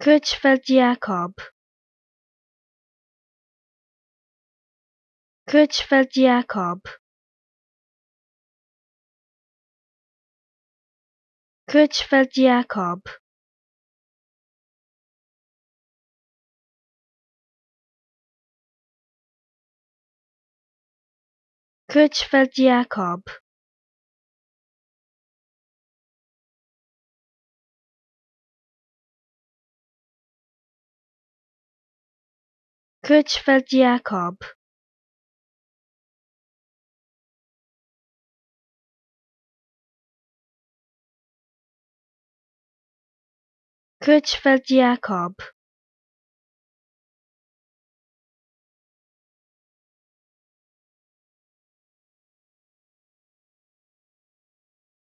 Creutzfeldt Jakob Creutzfeldt Jakob Creutzfeldt Jakob. Creutzfeldt Jakob